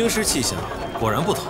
京师气象果然不同。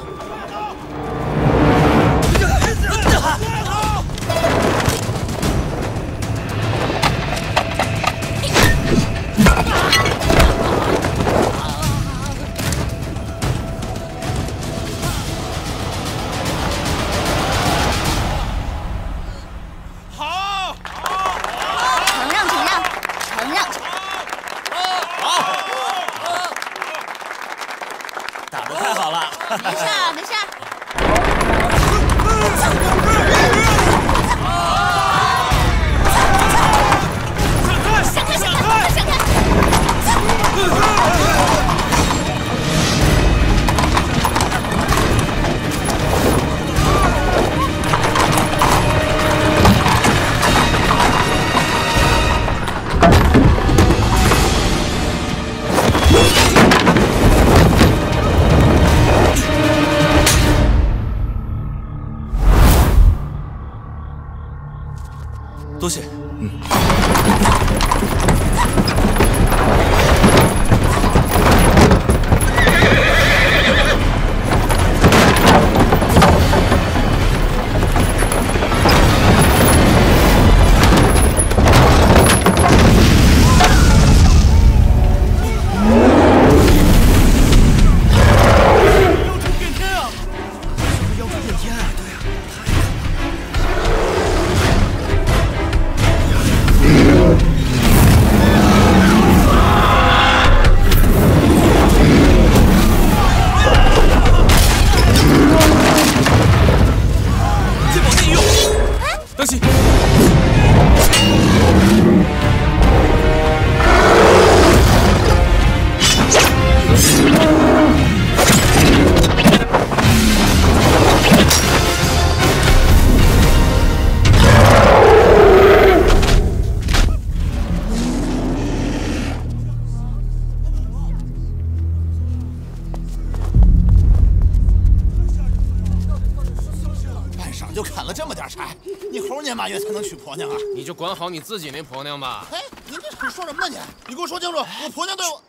自己那婆娘吧！哎，您这说什么呢？你，你给我说清楚，我婆娘对我……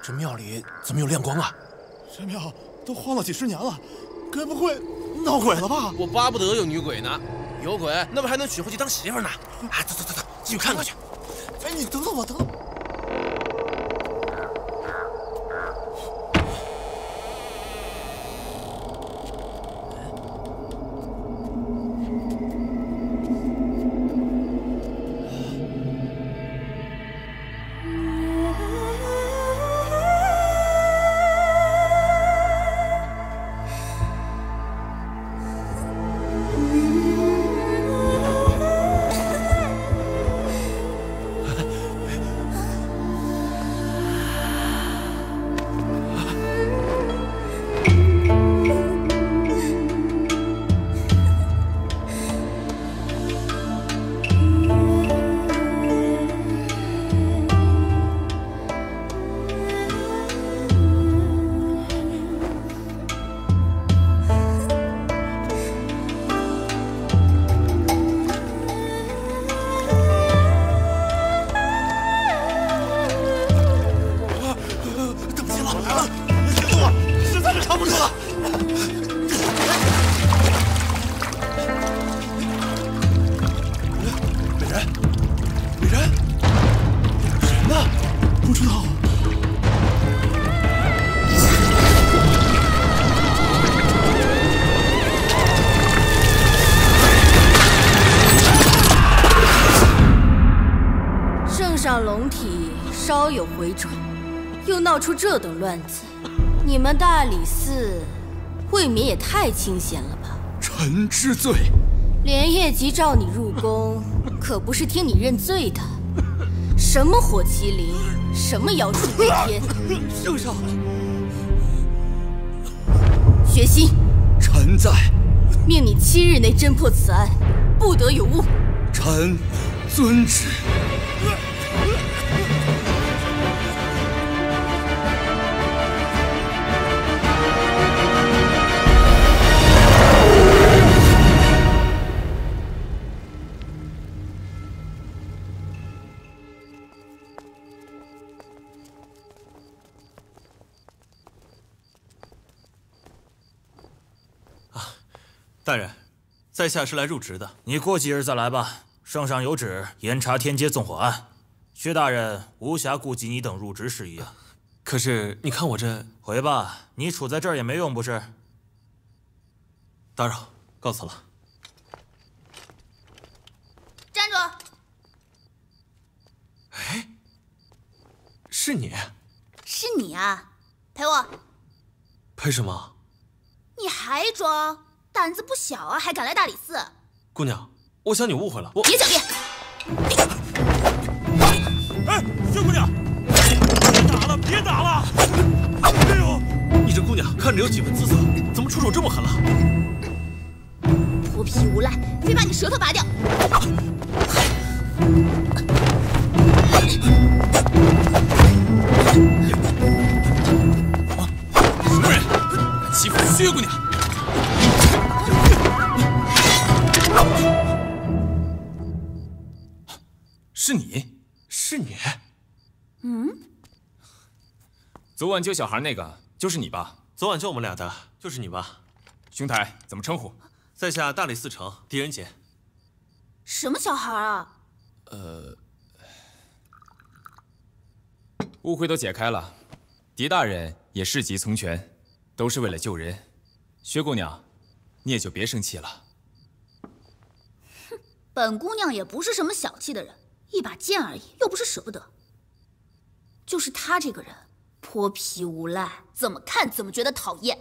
这庙里怎么有亮光啊？这庙都荒了几十年了，该不会闹鬼了吧？我巴不得有女鬼呢，有鬼那不还能娶回去当媳妇呢？啊，走走走走，进去看看去。哎，你等等我，等等。出这等乱子，你们大理寺未免也太清闲了吧？臣知罪。连夜急召你入宫，可不是听你认罪的。什么火麒麟，什么妖术归天，圣上，雪心，臣在。命你七日内侦破此案，不得有误。臣遵旨。大人，在下是来入职的。你过几日再来吧。圣上有旨严查天街纵火案，薛大人无暇顾及你等入职事宜啊。可是你看我这……回吧，你杵在这儿也没用，不是？打扰，告辞了。站住！哎，是你？是你啊！陪我。陪什么？你还装？胆子不小啊，还敢来大理寺？姑娘，我想你误会了，我别狡辩！哎，薛姑娘，别打了，别打了！哎呦，你这姑娘看着有几分姿色，怎么出手这么狠了？泼皮无赖，非把你舌头拔掉！什么人敢欺负薛姑娘？是你，是你。嗯，昨晚救小孩那个就是你吧？昨晚救我们俩的就是你吧？兄台怎么称呼？在下大理寺丞狄仁杰。什么小孩啊？呃，误会都解开了，狄大人也事急从权，都是为了救人。薛姑娘，你也就别生气了。哼，本姑娘也不是什么小气的人。一把剑而已，又不是舍不得。就是他这个人，泼皮无赖，怎么看怎么觉得讨厌。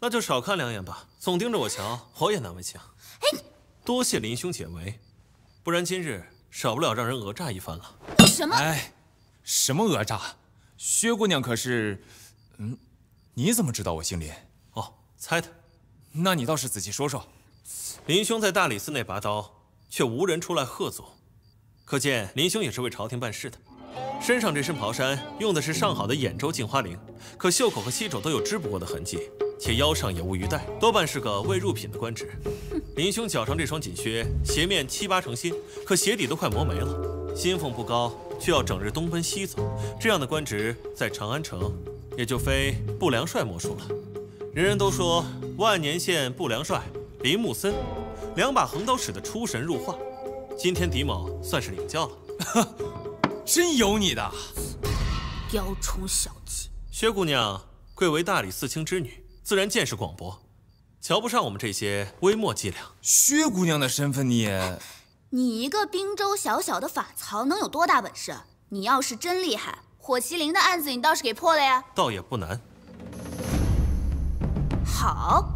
那就少看两眼吧，总盯着我瞧，我也难为情。哎，多谢林兄解围，不然今日少不了让人讹诈一番了。什么？哎，什么讹诈？薛姑娘可是……嗯，你怎么知道我姓林？哦，猜的。那你倒是仔细说说。林兄在大理寺内拔刀，却无人出来喝阻。可见林兄也是为朝廷办事的。身上这身袍衫用的是上好的兖州镜花绫，可袖口和膝肘都有织补过的痕迹，且腰上也无玉带，多半是个未入品的官职。林兄脚上这双锦靴，鞋面七八成新，可鞋底都快磨没了。薪俸不高，却要整日东奔西走，这样的官职在长安城也就非不良帅莫属了。人人都说万年县不良帅林木森，两把横刀使得出神入化。今天狄某算是领教了，真有你的，雕虫小技。薛姑娘贵为大理寺卿之女，自然见识广博，瞧不上我们这些微末伎俩。薛姑娘的身份你也 你一个滨州小小的法曹能有多大本事？你要是真厉害，火麒麟的案子你倒是给破了呀。倒也不难。好。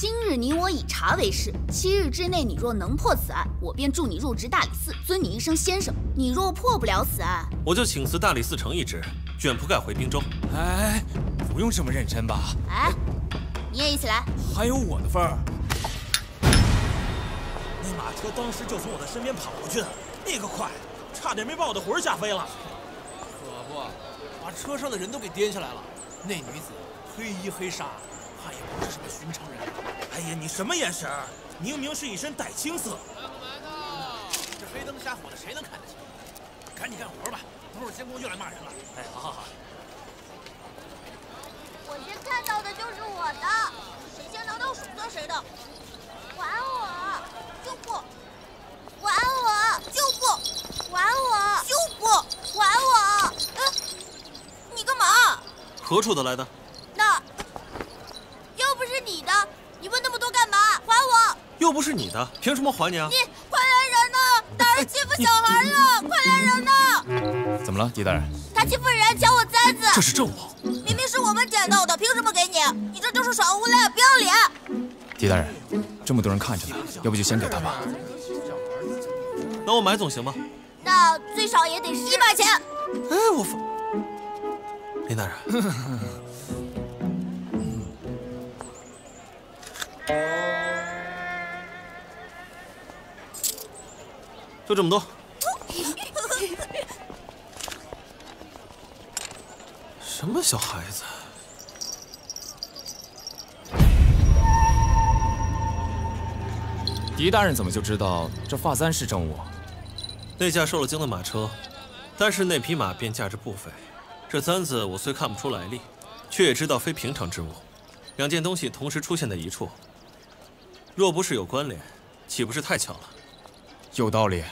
今日你我以茶为誓，七日之内你若能破此案，我便助你入职大理寺，尊你一声先生。你若破不了此案，我就请辞大理寺丞一职，卷铺盖回滨州。哎，不用这么认真吧？哎，你也一起来。还有我的份儿。那马车当时就从我的身边跑过去的，那个快，差点没把我的魂吓飞了。可不，把车上的人都给颠下来了。那女子黑衣黑纱。他也不是什么寻常人。哎呀，你什么眼神？明明是一身黛青色。馒头，这黑灯瞎火的，谁能看得清？赶紧干活吧，等会儿监工又来骂人了。哎，好好好。我先看到的就是我的，谁先拿到手算谁的。还我！就不！还我！就不！还我！就不！还我！哎，你干嘛？何处得来的？那，又不是你的，你问那么多干嘛？还我！又不是你的，凭什么还你啊？你快来人呐！大人欺负小孩了！快来人呐！怎么了，狄大人？他欺负人，抢我簪子，这是证物。明明是我们捡到的，凭什么给你？你这就是耍无赖，不要脸！狄大人，这么多人看着呢，要不就先给他吧。那我买总行吗？那最少也得一百钱。哎，我放。林大人，就这么多。什么小孩子？狄大人怎么就知道这发簪是证物？那架受了惊的马车，但是那匹马便价值不菲。这簪子我虽看不出来历，却也知道非平常之物。两件东西同时出现在一处，若不是有关联，岂不是太巧了？有道理。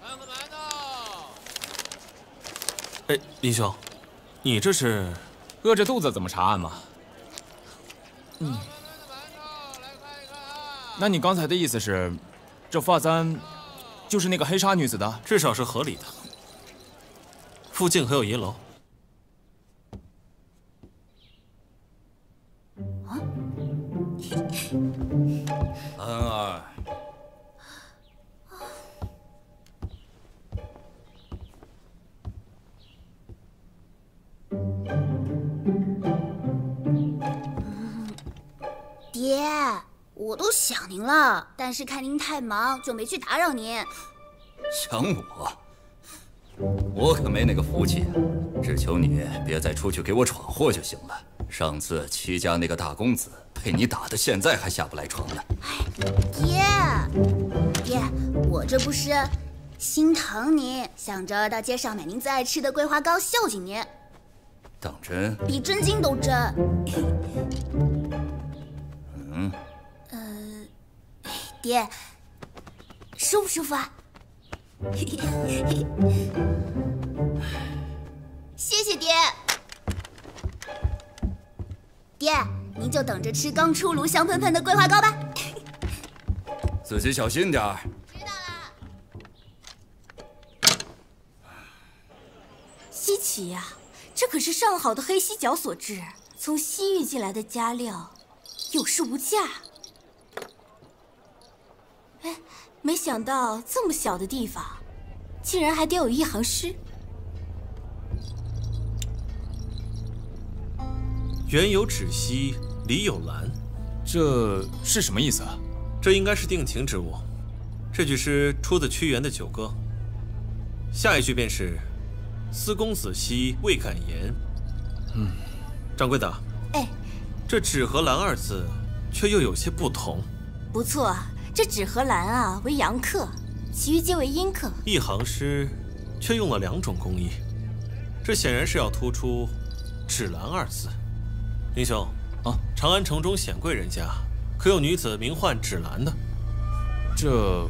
看个馒头。哎，林兄，你这是？饿着肚子怎么查案嘛？嗯。那你刚才的意思是，这发簪就是那个黑纱女子的？至少是合理的。附近可有银楼？儿，爹，我都想您了，但是看您太忙，就没去打扰您。想我？我可没那个福气啊！只求你别再出去给我闯祸就行了。上次齐家那个大公子被你打的，现在还下不来床呢。爹，爹，我这不是心疼您，想着到街上买您最爱吃的桂花糕孝敬您。当真？比真金都真。嗯。呃，爹，舒不舒服啊？谢谢爹，爹，您就等着吃刚出炉、香喷喷的桂花糕吧。自己小心点儿。知道了。稀奇呀，这可是上好的黑犀角所制，从西域进来的佳料，有市无价。哎。没想到这么小的地方，竟然还雕有一行诗。原有芷兮，里有兰，这是什么意思啊？这应该是定情之物。这句诗出自屈原的《九歌》，下一句便是“思公子兮未敢言”。嗯，掌柜的，哎，这“芷”和“兰”二字却又有些不同。不错。这芷和兰啊为阳客，其余皆为阴客。一行诗，却用了两种工艺，这显然是要突出“芷兰”二字。林兄，啊，长安城中显贵人家，可有女子名唤芷兰的？这，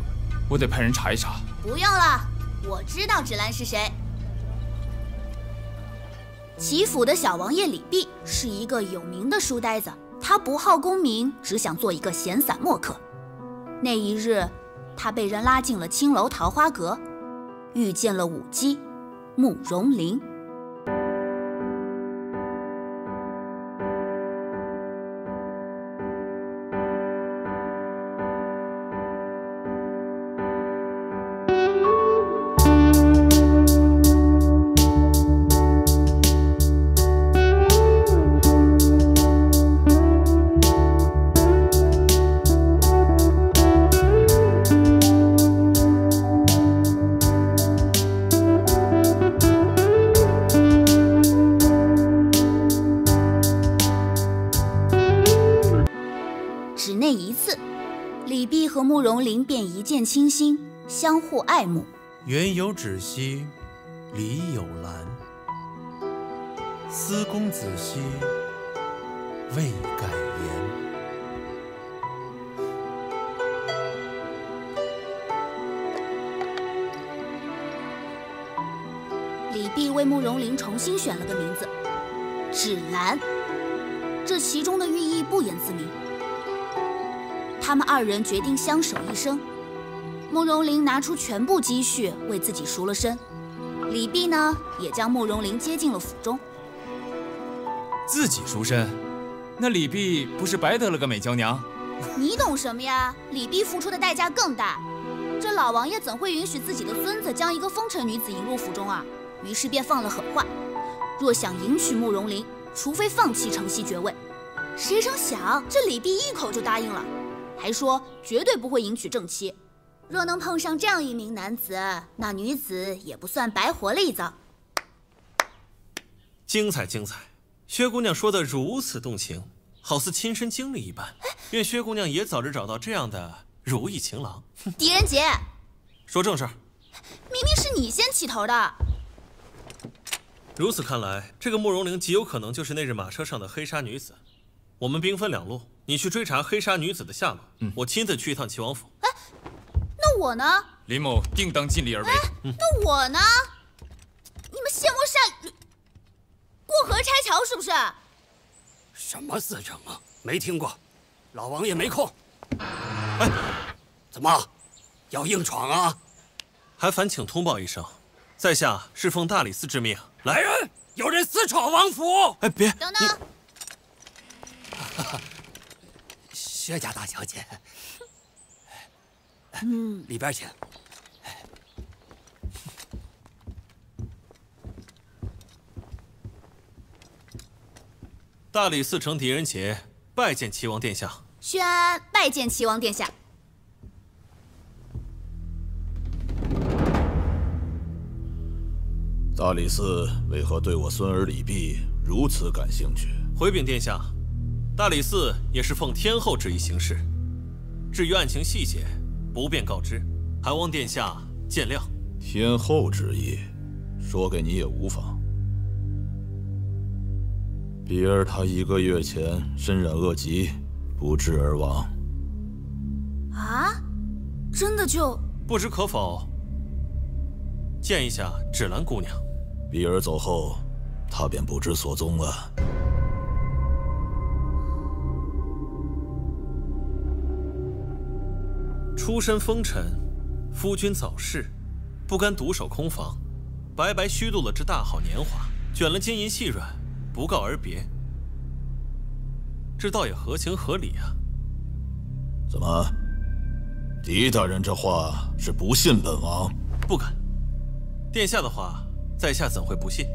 我得派人查一查。不用了，我知道芷兰是谁。齐府的小王爷李泌是一个有名的书呆子，他不好功名，只想做一个闲散墨客。那一日，他被人拉进了青楼桃花阁，遇见了舞姬慕容林。倾心，相互爱慕。原有芷兮，里有兰。思公子兮，未敢言。李泌为慕容林重新选了个名字，芷兰。这其中的寓意不言自明。他们二人决定相守一生。慕容林拿出全部积蓄为自己赎了身，李泌呢，也将慕容林接进了府中。自己赎身，那李泌不是白得了个美娇娘？你懂什么呀？李泌付出的代价更大。这老王爷怎会允许自己的孙子将一个风尘女子引入府中啊？于是便放了狠话：若想迎娶慕容林，除非放弃承袭爵位。谁成想这李泌一口就答应了，还说绝对不会迎娶正妻。若能碰上这样一名男子，那女子也不算白活了一遭。精彩精彩！薛姑娘说的如此动情，好似亲身经历一般。愿薛姑娘也早日找到这样的如意情郎。狄仁杰，说正事儿。明明是你先起头的。如此看来，这个慕容玲极有可能就是那日马车上的黑纱女子。我们兵分两路，你去追查黑纱女子的下落，嗯，我亲自去一趟齐王府。哎，那我呢？林某定当尽力而为。那我呢？你们卸磨杀驴，过河拆桥是不是？什么四正啊？没听过，老王爷没空。哎，怎么，要硬闯啊？还烦请通报一声，在下是奉大理寺之命。来人，有人私闯王府！哎，别，等等。薛 家大小姐，嗯，里边请。大理寺丞狄仁杰拜见齐王殿下。宣安拜见齐王殿下。大理寺为何对我孙儿李泌如此感兴趣？回禀殿下。大理寺也是奉天后之意行事，至于案情细节，不便告知，还望殿下见谅。天后之意，说给你也无妨。比儿他一个月前身染恶疾，不治而亡。啊，真的就不知可否见一下芷兰姑娘？比儿走后，他便不知所踪了。出身风尘，夫君早逝，不甘独守空房，白白虚度了这大好年华，卷了金银细软，不告而别，这倒也合情合理啊。怎么，狄大人这话是不信本王？不敢，殿下的话，在下怎会不信？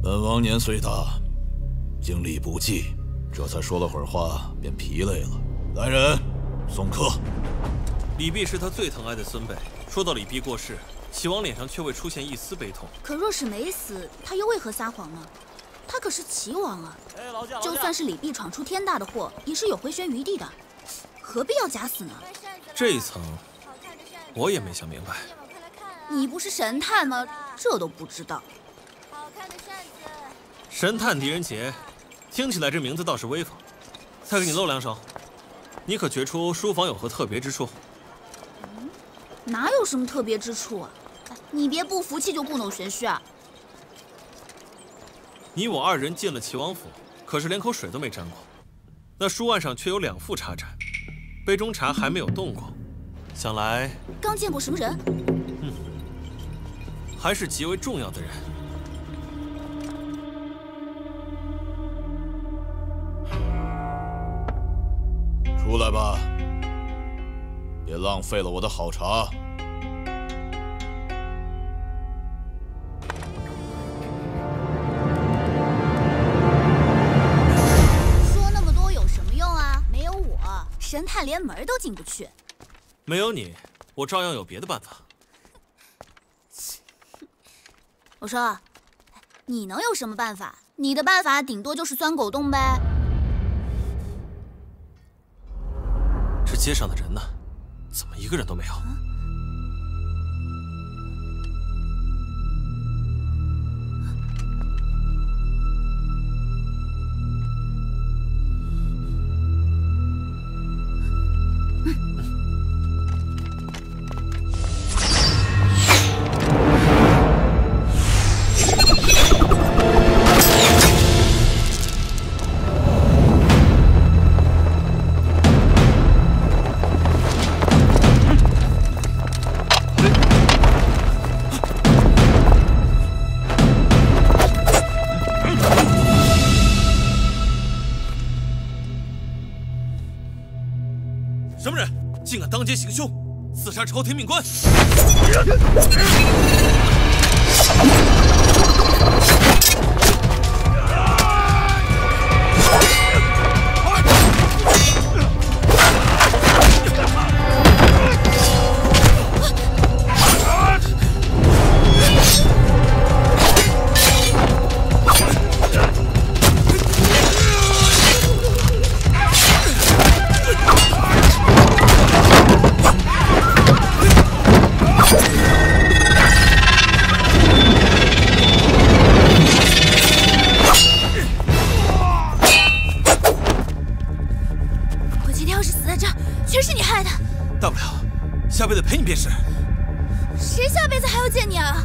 本王年岁大，精力不济，这才说了会儿话便疲累了。来人，送客。李泌是他最疼爱的孙辈。说到李泌过世，齐王脸上却未出现一丝悲痛。可若是没死，他又为何撒谎呢？他可是齐王啊！就算是李泌闯出天大的祸，也是有回旋余地的，何必要假死呢？这一层，我也没想明白。你不是神探吗？这都不知道。好看的扇子。神探狄仁杰，听起来这名字倒是威风。再给你露两手，你可觉出书房有何特别之处？哪有什么特别之处啊？你别不服气就故弄玄虚啊！你我二人进了齐王府，可是连口水都没沾过。那书案上却有两副茶盏，杯中茶还没有动过，想来刚见过什么人？嗯，还是极为重要的人。出来吧。别浪费了我的好茶。说那么多有什么用啊？没有我，神探连门都进不去。没有你，我照样有别的办法。我说，你能有什么办法？你的办法顶多就是钻狗洞呗。这街上的人呢？怎么一个人都没有？当街行凶，刺杀朝廷命官？便是。谁下辈子还要见你啊？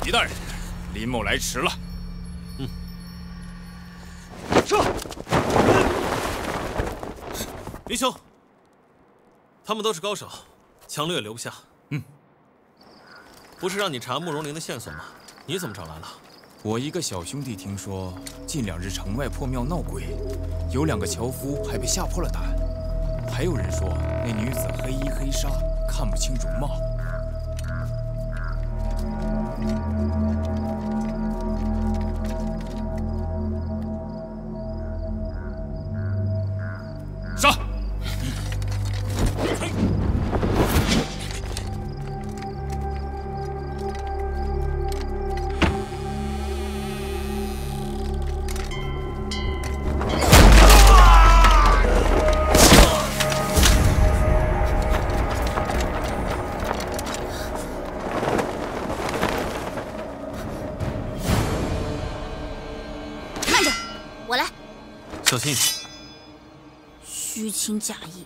狄大人，林某来迟了。上！林兄，他们都是高手，强留也留不下。不是让你查慕容林的线索吗？你怎么找来了？我一个小兄弟听说，近两日城外破庙闹鬼，有两个樵夫还被吓破了胆。还有人说，那女子黑衣黑纱，看不清容貌。虚情假意。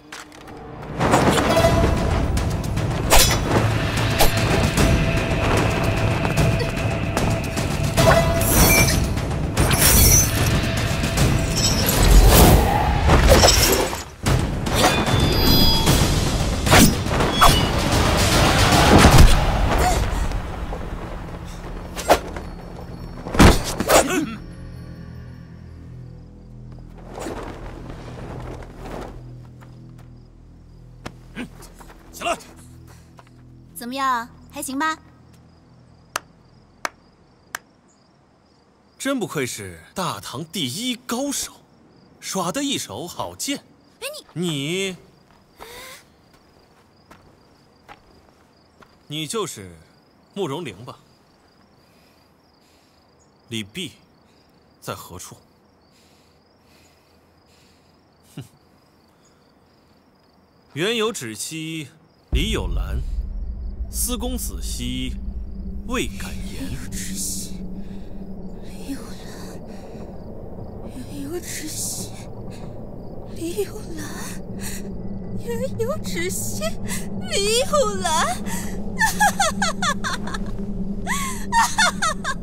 行吧？真不愧是大唐第一高手，耍的一手好剑。哎，你你你就是慕容玲吧？李泌在何处？哼，原有芷兮，李有兰；思公子兮，未敢言。芷兮，李有兰；原有芷兮，李有兰；原有芷兮，李有兰。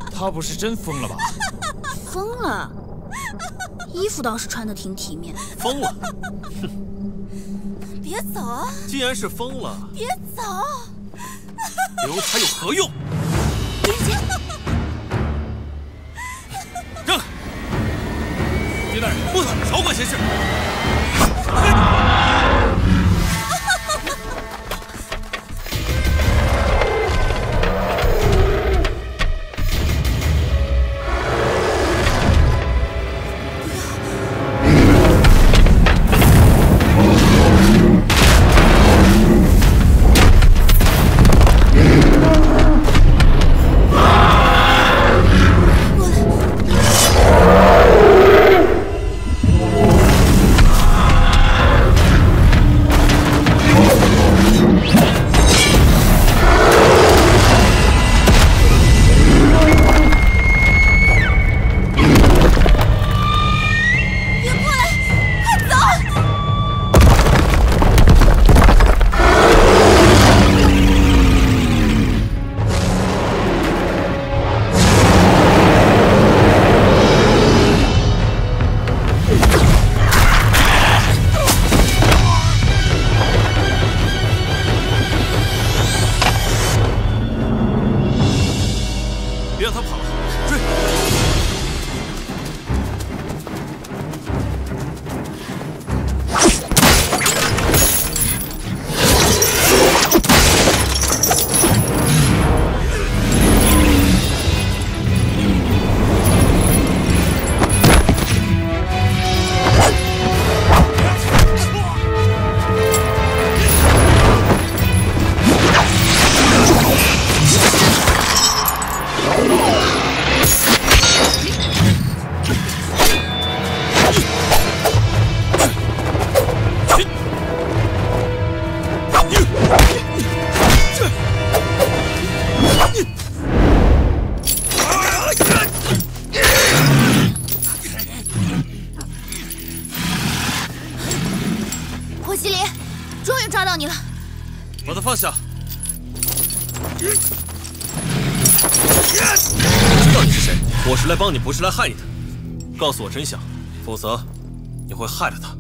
他不是真疯了吧？疯了，衣服倒是穿的挺体面。疯了！别走啊！既然是疯了，别走！留他有何用？让开！狄大人，不能少管闲事。下。我！知道你是谁，我是来帮你，不是来害你的。告诉我真相，否则你会害了他。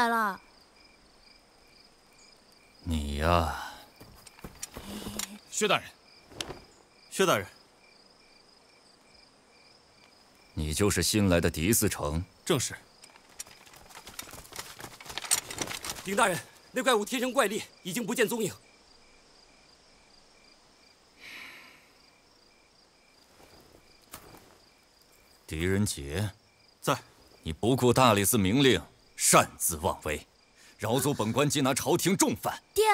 来了？你呀，薛大人，薛大人，你就是新来的狄思成。正是。丁大人，那怪物天生怪力，已经不见踪影。狄仁杰，在。你不顾大理寺明令，擅自妄为，扰走本官缉拿朝廷重犯。爹，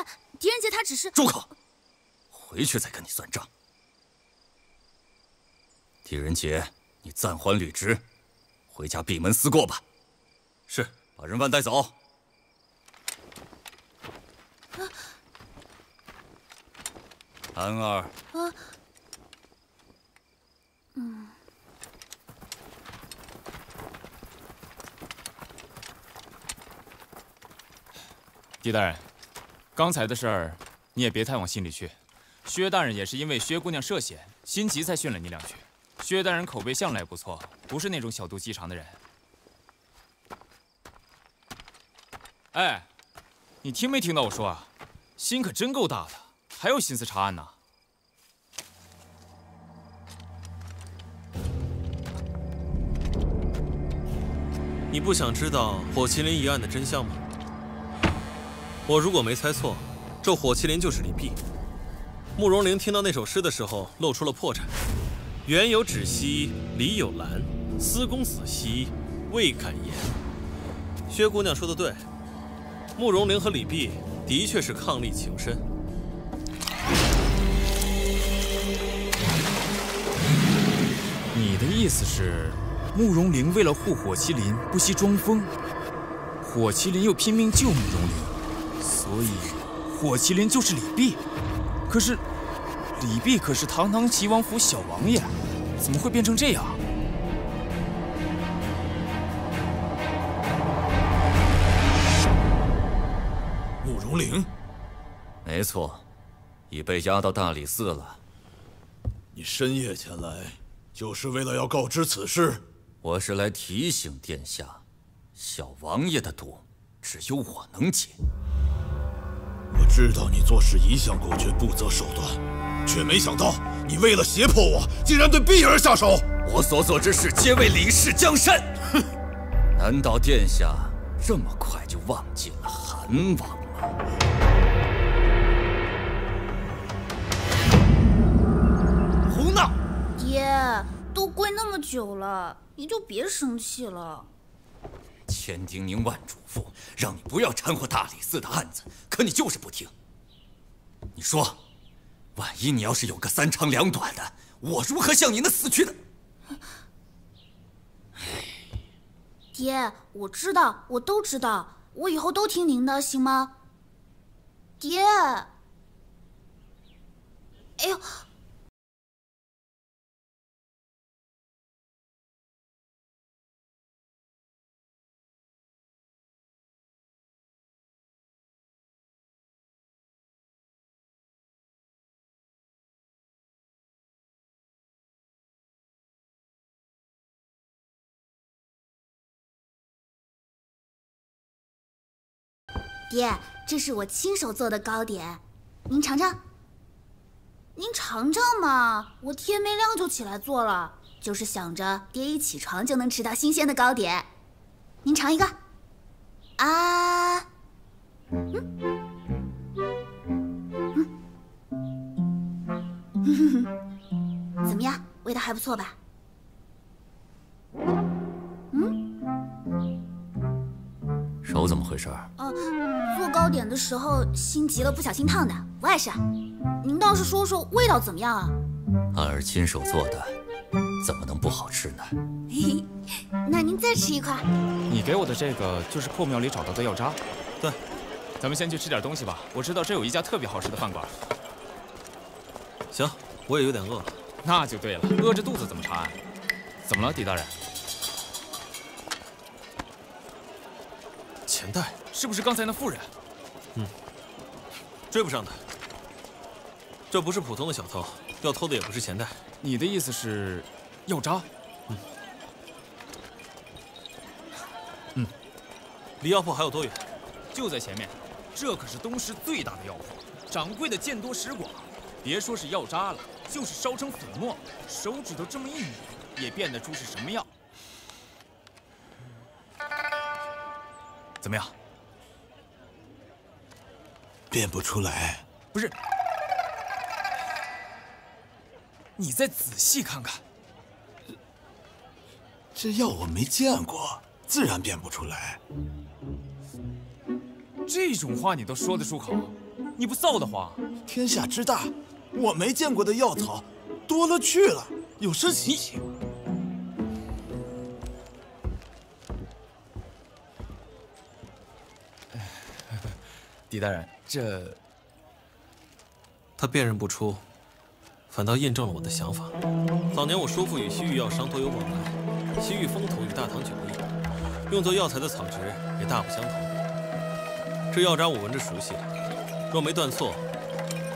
狄仁杰他只是……住口！回去再跟你算账。狄仁杰，你暂缓履职，回家闭门思过吧。是。把人犯带走。啊安儿。啊。狄大人，刚才的事儿你也别太往心里去。薛大人也是因为薛姑娘涉险，心急才训了你两句。薛大人口碑向来不错，不是那种小肚鸡肠的人。哎，你听没听到我说啊？心可真够大的，还有心思查案呢。你不想知道火麒麟一案的真相吗？我如果没猜错，这火麒麟就是李泌。慕容玲听到那首诗的时候，露出了破绽。原有芷兮李有兰，思公子兮未敢言。薛姑娘说的对，慕容玲和李泌的确是伉俪情深。你的意思是，慕容玲为了护火麒麟不惜装疯，火麒麟又拼命救慕容玲，所以火麒麟就是李泌。可是，李泌可是堂堂齐王府小王爷，怎么会变成这样？慕容玲，没错，已被押到大理寺了。你深夜前来，就是为了要告知此事？我是来提醒殿下，小王爷的毒，只有我能解。我知道你做事一向果决，不择手段，却没想到你为了胁迫我，竟然对碧儿下手。我所做之事，皆为李氏江山。哼，难道殿下这么快就忘记了韩王吗？胡闹！爹，都跪那么久了，你就别生气了。千叮咛万嘱咐，让你不要掺和大理寺的案子，可你就是不听。你说，万一你要是有个三长两短的，我如何向你那死去的？爹，我知道，我都知道，我以后都听您的，行吗？爹，哎呦！爹，这是我亲手做的糕点，您尝尝。您尝尝嘛，我天没亮就起来做了，就是想着爹一起床就能吃到新鲜的糕点。您尝一个。啊，嗯，嗯，怎么样？味道还不错吧？嗯手怎么回事？呃，做糕点的时候心急了，不小心烫的，不碍事。您倒是说说味道怎么样啊？安儿亲手做的，怎么能不好吃呢？嘿嘿，那您再吃一块。你给我的这个就是破庙里找到的药渣。对，咱们先去吃点东西吧。我知道这有一家特别好吃的饭馆。行，我也有点饿了。那就对了，饿着肚子怎么查案？怎么了，狄大人？钱袋是不是刚才那妇人？嗯，追不上的。这不是普通的小偷，要偷的也不是钱袋。你的意思是，药渣？嗯。嗯。离药铺还有多远？就在前面。这可是东市最大的药铺，掌柜的见多识广。别说是药渣了，就是烧成粉末，手指头这么一拧，也辨得出是什么药。怎么样？辨不出来。不是，你再仔细看看。这药我没见过，自然辨不出来。这种话你都说得出口，你不臊得慌？天下之大，我没见过的药草多了去了，有失稀奇。狄大人，这他辨认不出，反倒印证了我的想法。早年我叔父与西域药商多有往来，西域风土与大唐迥异，用作药材的草植也大不相同。这药渣我闻着熟悉，若没断错，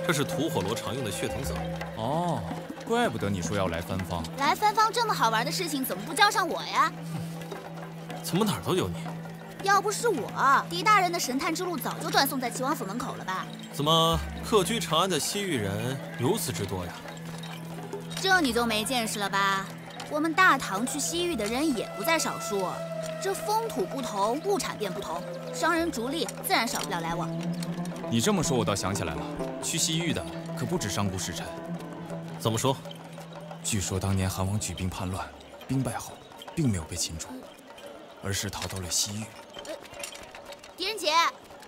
这是吐火罗常用的血藤草。哦，怪不得你说要来番方。来番方这么好玩的事情，怎么不叫上我呀？怎么哪儿都有你？要不是我，狄大人的神探之路早就断送在齐王府门口了吧？怎么客居长安的西域人如此之多呀？这你就没见识了吧？我们大唐去西域的人也不在少数，这风土不同，物产便不同，商人逐利，自然少不了来往。你这么说，我倒想起来了，去西域的可不止商贾使臣。怎么说？据说当年韩王举兵叛乱，兵败后，并没有被擒住，而是逃到了西域。狄仁杰，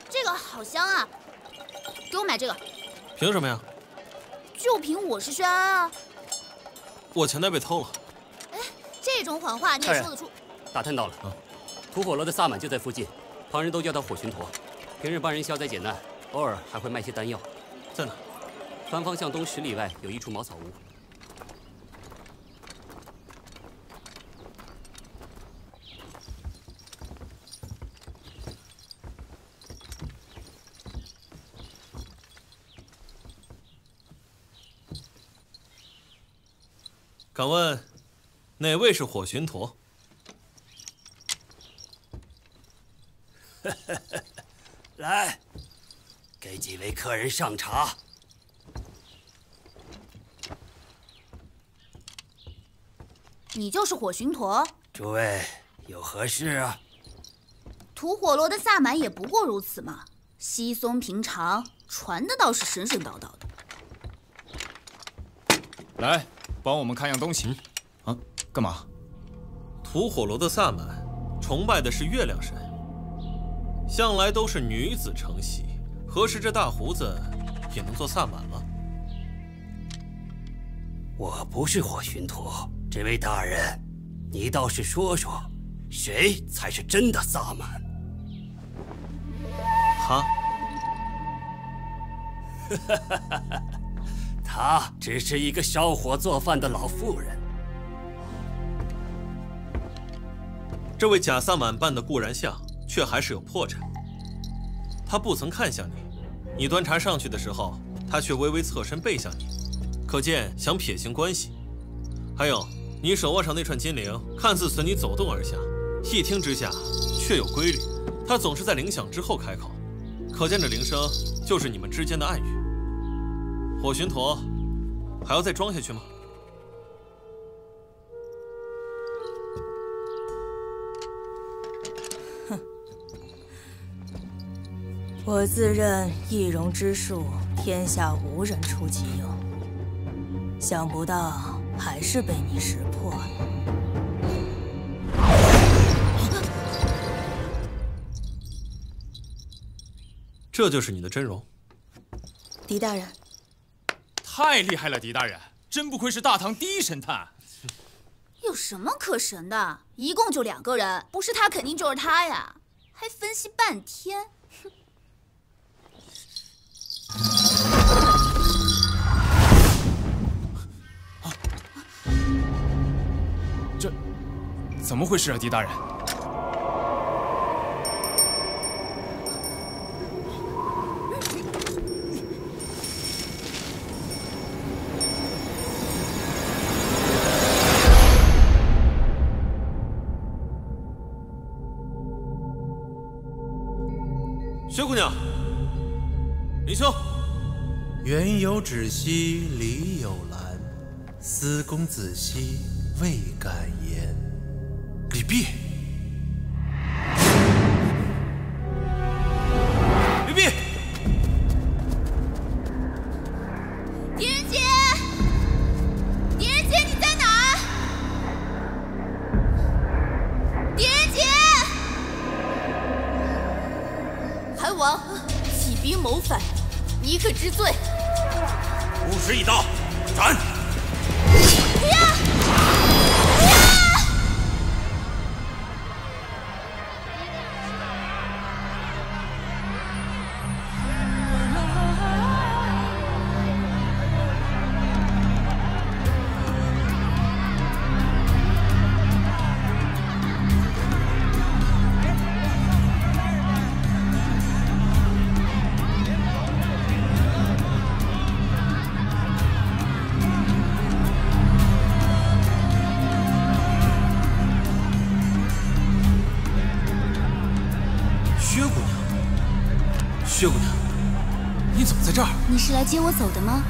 这个好香啊！给我买这个。凭什么呀？就凭我是宣安啊！我钱袋被偷了。哎，这种谎话你也说得出？打探到了，吐火罗的萨满就在附近，旁人都叫他火寻陀，平日帮人消灾解难，偶尔还会卖些丹药。在哪？番方向东十里外有一处茅草屋。敢问，哪位是火巡陀？来，给几位客人上茶。你就是火巡陀？诸位有何事啊？吐火罗的萨满也不过如此嘛，稀松平常，传的倒是神神叨叨的。来，帮我们看样东西。啊，干嘛？吐火罗的萨满崇拜的是月亮神，向来都是女子承袭，何时这大胡子也能做萨满了？我不是火寻陀，这位大人，你倒是说说，谁才是真的萨满？他。她只是一个烧火做饭的老妇人。这位假萨满扮的固然像，却还是有破绽。他不曾看向你，你端茶上去的时候，他却微微侧身背向你，可见想撇清关系。还有，你手腕上那串金铃，看似随你走动而下，一听之下却有规律。他总是在铃响之后开口，可见这铃声就是你们之间的暗语。火巡陀，还要再装下去吗？哼，我自认易容之术，天下无人出其右，想不到还是被你识破了。这就是你的真容，狄大人。太厉害了，狄大人，真不愧是大唐第一神探。有什么可神的？一共就两个人，不是他肯定就是他呀，还分析半天。这怎么回事啊，狄大人？姑娘，林兄，原有芷兮里有兰，思公子兮未敢言。李泌，接我走的吗？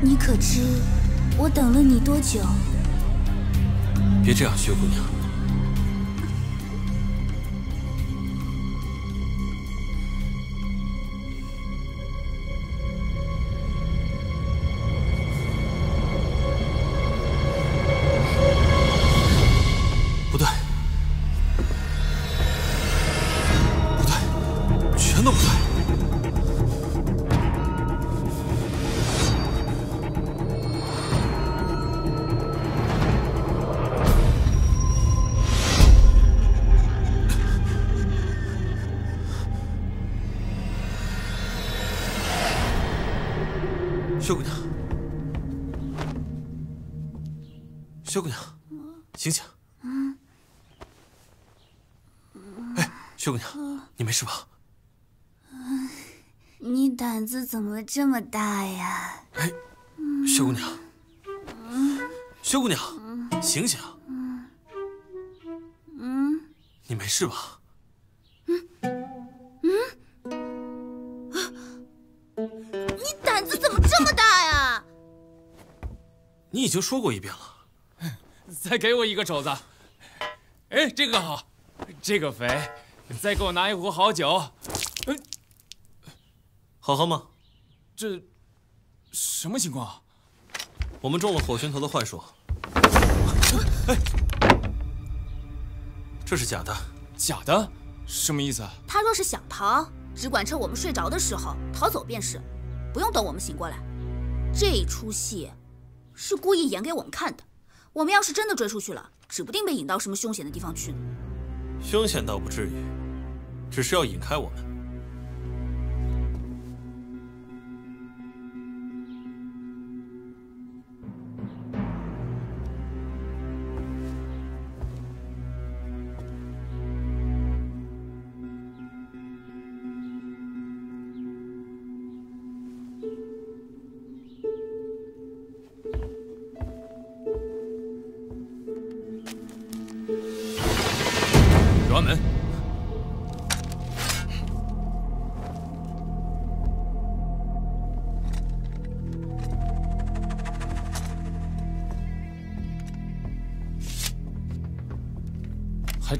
你可知我等了你多久？别这样，薛姑娘。薛姑娘，醒醒！哎，薛姑娘，你没事吧？你胆子怎么这么大呀？哎，薛姑娘，薛姑娘，醒醒！嗯你没事吧？嗯嗯你胆子怎么这么大呀？你已经说过一遍了。再给我一个肘子。哎，这个好，这个肥。再给我拿一壶好酒。嗯，好喝吗？这什么情况？我们中了火拳头的幻术。哎，这是假的。假的？什么意思？他若是想逃，只管趁我们睡着的时候逃走便是，不用等我们醒过来。这出戏是故意演给我们看的。我们要是真的追出去了，指不定被引到什么凶险的地方去呢。凶险倒不至于，只是要引开我们。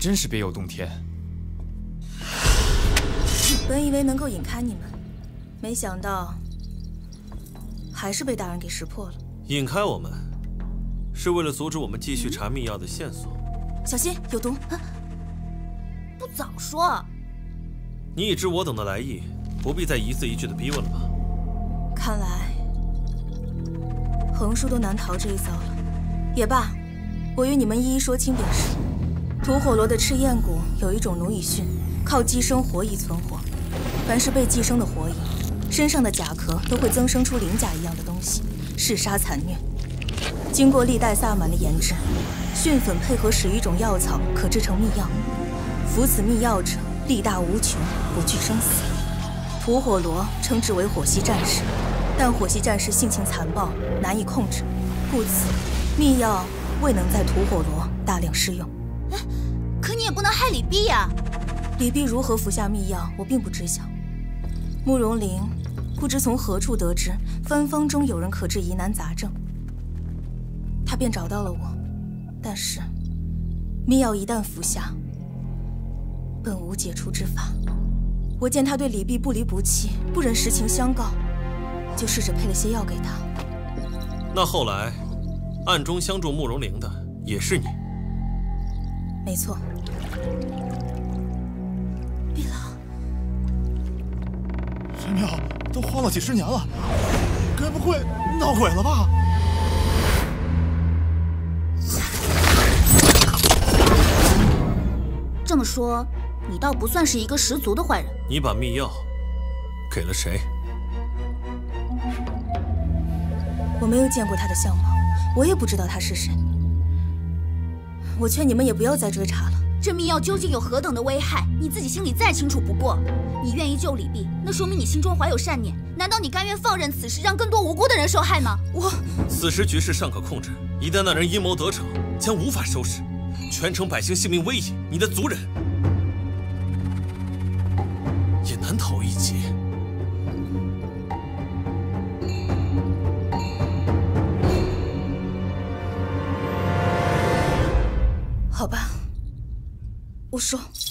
真是别有洞天。本以为能够引开你们，没想到还是被大人给识破了。引开我们，是为了阻止我们继续查密钥的线索。小心，有毒！不早说！你已知我等的来意，不必再一字一句的逼问了吧？看来横竖都难逃这一遭了。也罢，我与你们一一说清便是。吐火罗的赤焰谷有一种奴役训，靠寄生活蚁存活。凡是被寄生的活蚁，身上的甲壳都会增生出鳞甲一样的东西，嗜杀残虐。经过历代萨满的研制，训粉配合十余种药草，可制成秘药。服此秘药者，力大无穷，不惧生死。吐火罗称之为火系战士，但火系战士性情残暴，难以控制，故此秘药未能在吐火罗大量施用。可你也不能害李碧呀！李碧如何服下秘药，我并不知晓。慕容玲不知从何处得知番方中有人可治疑难杂症，他便找到了我。但是秘药一旦服下，本无解除之法。我见他对李碧不离不弃，不忍实情相告，就试着配了些药给他。那后来暗中相助慕容玲的也是你？没错。庙都荒了几十年了，该不会闹鬼了吧？这么说，你倒不算是一个十足的坏人。你把密钥给了谁？我没有见过他的相貌，我也不知道他是谁。我劝你们也不要再追查了。这密药究竟有何等的危害，你自己心里再清楚不过。你愿意救李碧，那说明你心中怀有善念。难道你甘愿放任此事，让更多无辜的人受害吗？我此时局势尚可控制，一旦那人阴谋得逞，将无法收拾，全城百姓性命危矣，你的族人我说。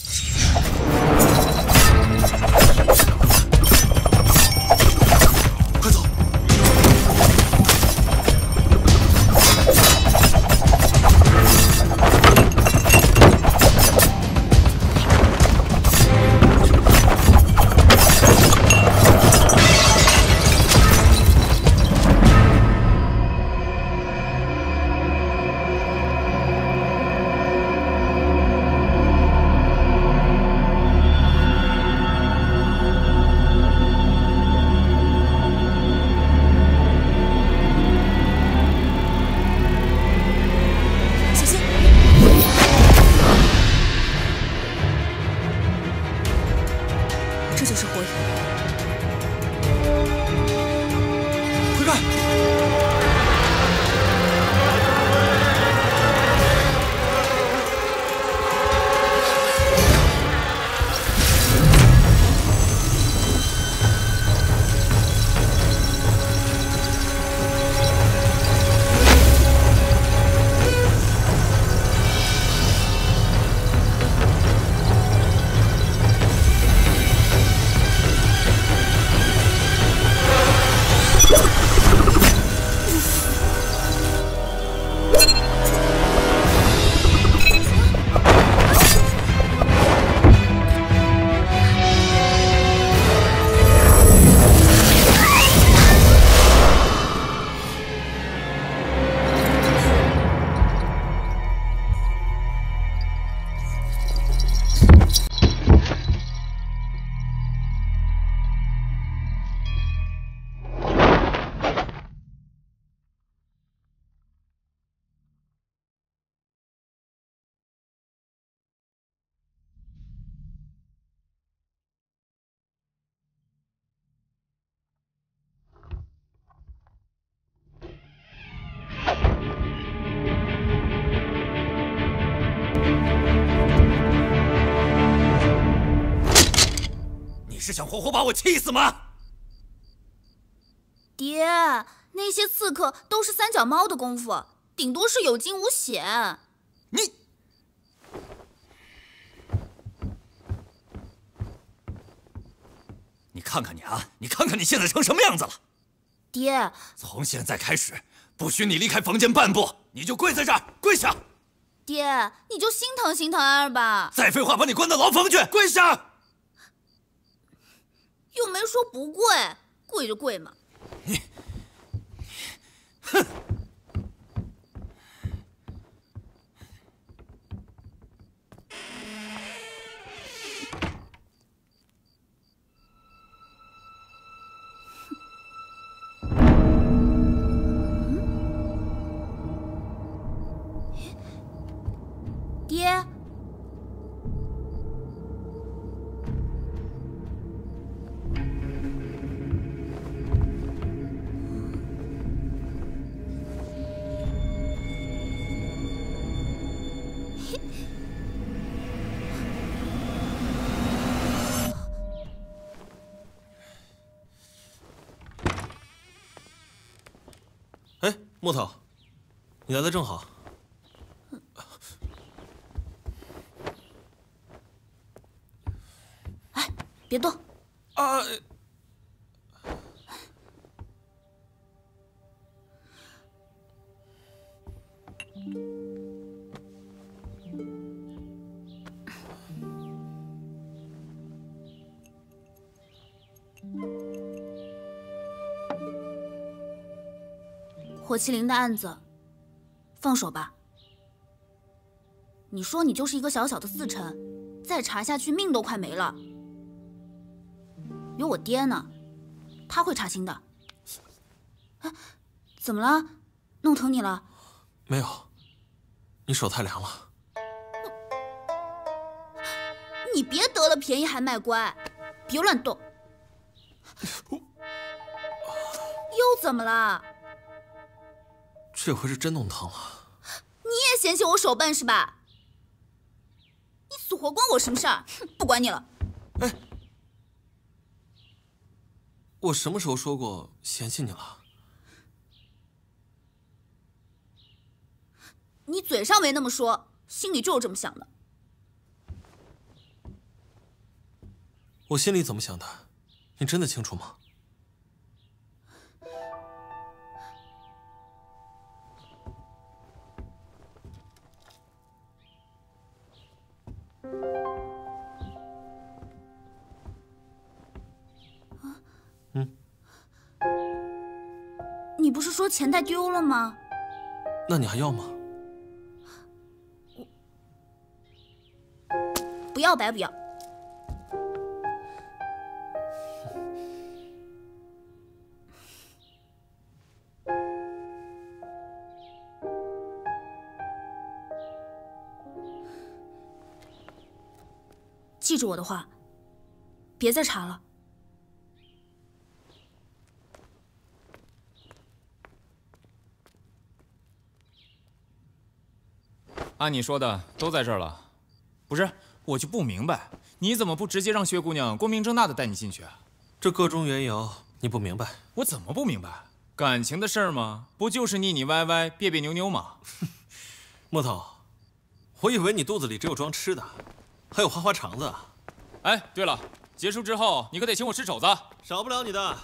想活活把我气死吗？爹，那些刺客都是三脚猫的功夫，顶多是有惊无险。你，你看看你啊，你看看你现在成什么样子了！爹，从现在开始，不许你离开房间半步，你就跪在这儿，跪下！爹，你就心疼心疼安儿吧。再废话，把你关到牢房去，跪下！又没说不贵，贵就贵嘛。你，哼！木头，你来的正好。别动！啊！麒麟的案子，放手吧。你说你就是一个小小的四臣，再查下去命都快没了。有我爹呢，他会查清的。哎，怎么了？弄疼你了？没有，你手太凉了。你别得了便宜还卖乖，别乱动。又怎么了？这回是真弄疼了。你也嫌弃我手笨是吧？你死活关我什么事儿？哼，不管你了。哎。我什么时候说过嫌弃你了？你嘴上没那么说，心里就是这么想的。我心里怎么想的，你真的清楚吗？你不是说钱袋丢了吗？那你还要吗？不要白不要。住我的话，别再查了。按你说的，都在这儿了。不是，我就不明白，你怎么不直接让薛姑娘光明正大的带你进去啊？这个中缘由你不明白？我怎么不明白？感情的事儿吗？不就是腻腻歪歪、别别扭扭吗？木头，我以为你肚子里只有装吃的，还有花花肠子。哎，对了，结束之后你可得请我吃肘子，少不了你的。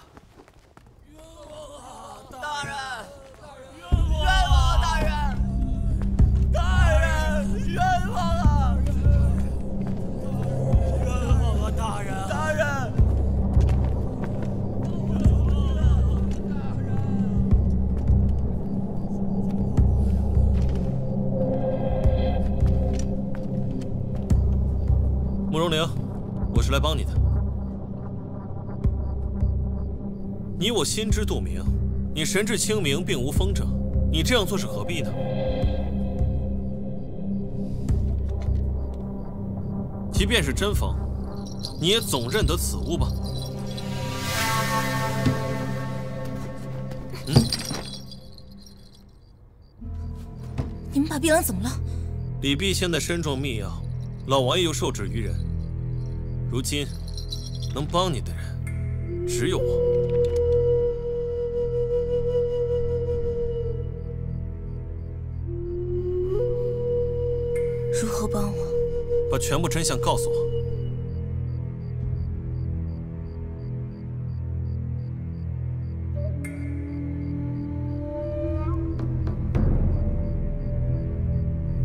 心知肚明，你神志清明，并无风症，你这样做是何必呢？即便是真疯，你也总认得此物吧？嗯，你们把碧兰怎么了？李碧现在身中秘药，老王爷又受制于人，如今能帮你的人只有我。全部真相告诉我。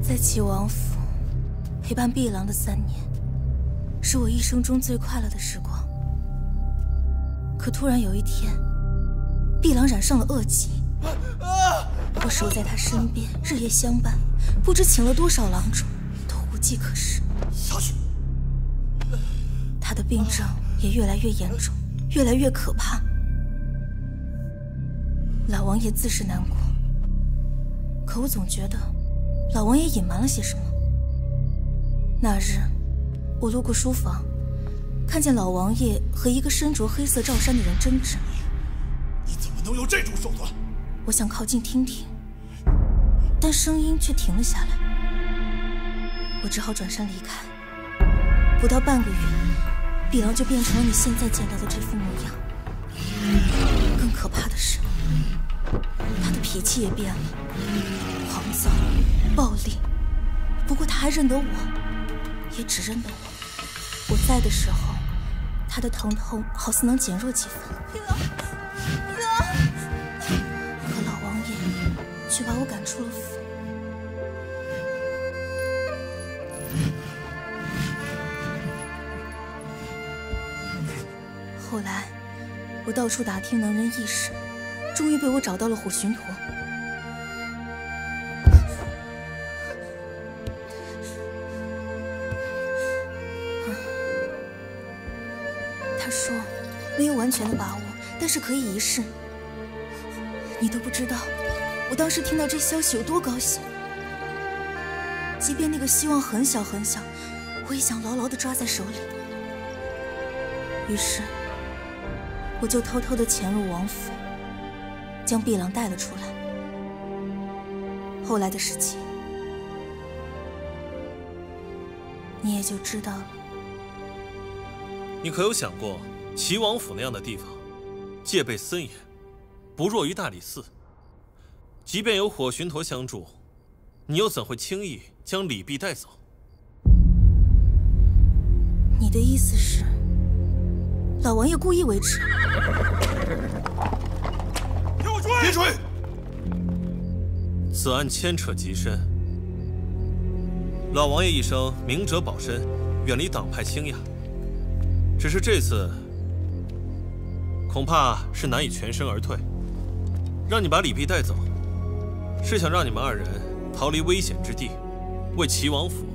在齐王府陪伴碧郎的三年，是我一生中最快乐的时光。可突然有一天，碧郎染上了恶疾，我守在他身边，日夜相伴，不知请了多少郎中，都无计可施。病症也越来越严重，越来越可怕。老王爷自是难过，可我总觉得老王爷隐瞒了些什么。那日，我路过书房，看见老王爷和一个身着黑色罩衫的人争执。你怎么能有这种手段？我想靠近听听，但声音却停了下来。我只好转身离开。不到半个月，碧郎就变成了你现在见到的这副模样。更可怕的是，他的脾气也变了，狂躁、暴力。不过他还认得我，也只认得我。我在的时候，他的疼痛好似能减弱几分。可老王爷却把我赶出了府。后来，我到处打听能人异士，终于被我找到了火寻陀。他说没有完全的把握，但是可以一试。你都不知道，我当时听到这消息有多高兴。即便那个希望很小很小，我也想牢牢地抓在手里。于是。我就偷偷的潜入王府，将碧郎带了出来。后来的事情，你也就知道了。你可有想过，齐王府那样的地方，戒备森严，不弱于大理寺。即便有火巡陀相助，你又怎会轻易将李碧带走？你的意思是？老王爷故意为之。给我追！别追！此案牵扯极深。老王爷一生明哲保身，远离党派倾轧。只是这次，恐怕是难以全身而退。让你把李泌带走，是想让你们二人逃离危险之地，为齐王府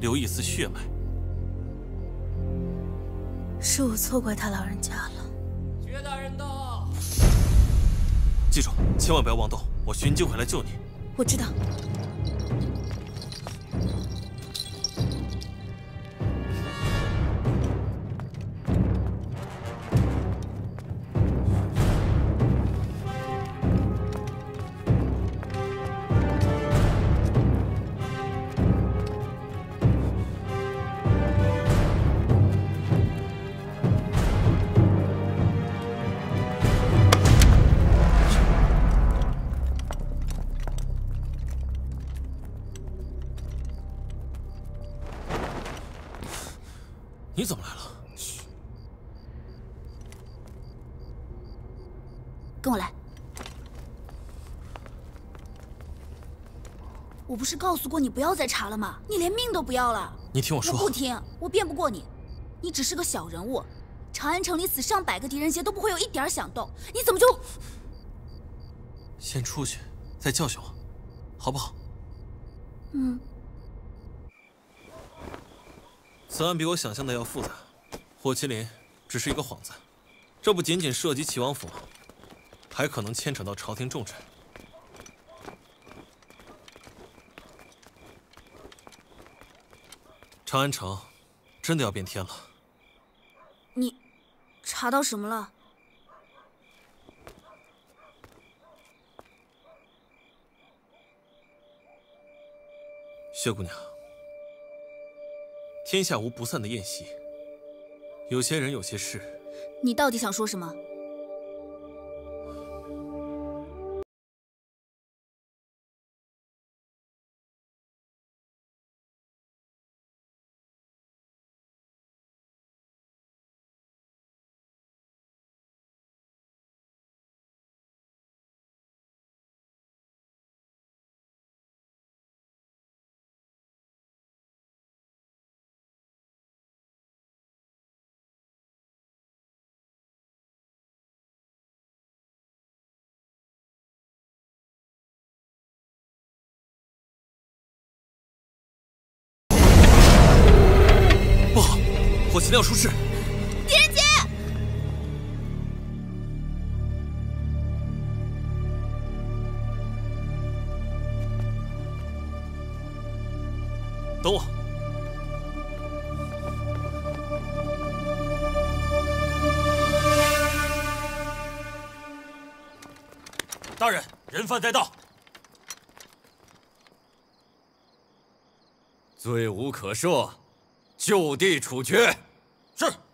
留一丝血脉。是我错怪他老人家了。薛大人到。记住，千万不要妄动，我寻机会来救你。我知道。不是告诉过你不要再查了吗？你连命都不要了。你听我说。我不听，我辩不过你。你只是个小人物，长安城里死上百个狄仁杰都不会有一点响动，你怎么就……先出去，再教训我，好不好？嗯。此案比我想象的要复杂，火麒麟只是一个幌子，这不仅仅涉及齐王府，还可能牵扯到朝廷重臣。长安城真的要变天了。你查到什么了？薛姑娘。天下无不散的宴席，有些人，有些事。你到底想说什么？火麒麟要出事！狄仁杰，等我。大人，人犯在道。罪无可赦，就地处决。是。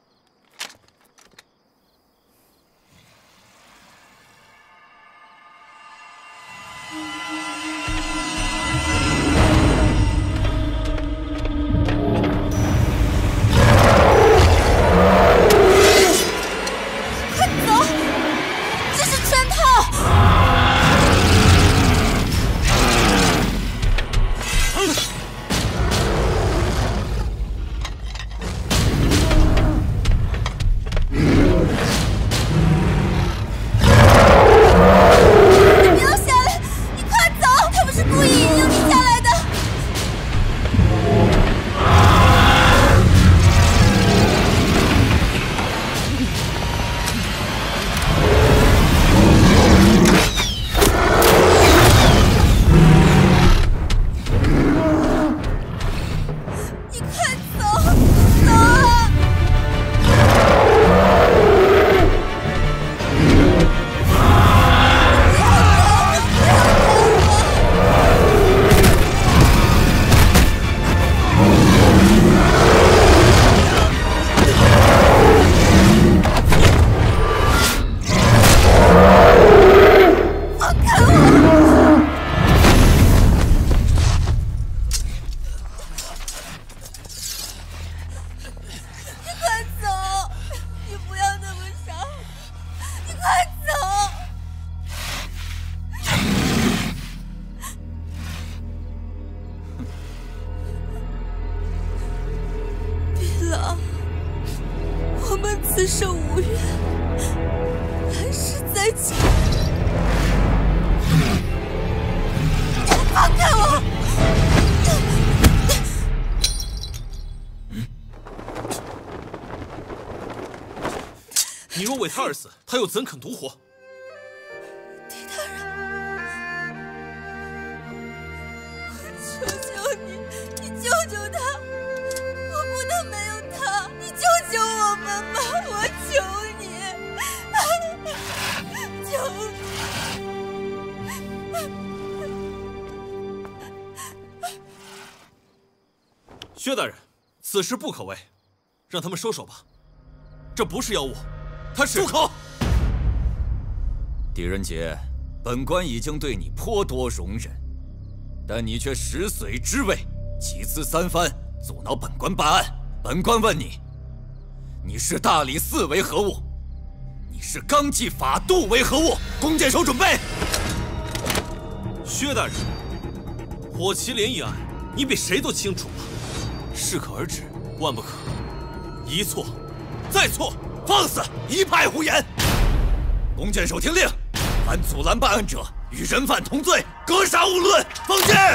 事不可为，让他们收手吧。这不是妖物，他是……住口！狄仁杰，本官已经对你颇多容忍，但你却食髓知味，几次三番阻挠本官办案。本官问你，你是大理寺为何物？你是纲纪法度为何物？弓箭手准备。薛大人，火麒麟一案，你比谁都清楚吧？适可而止，万不可一错再错。放肆！一派胡言！弓箭手听令，凡阻拦办案者，与人犯同罪，格杀勿论。放箭！